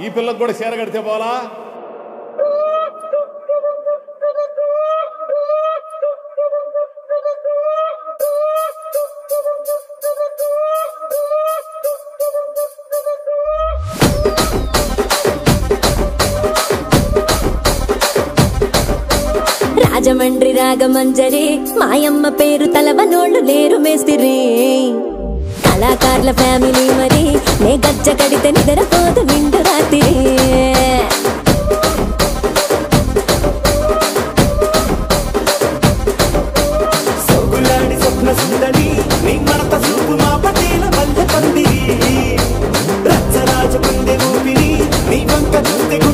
ఈ పిల్లకు కూడా చీర కడితే పోలా రాజమండ్రి రాగమంజరి మాయమ్మ పేరు తలవనోళ్ళు లేరు మేస్తిరి. కళాకారుల ఫ్యామిలీ మరి నే గజ్జ కడితే నిద్రపోదు నిండురా tem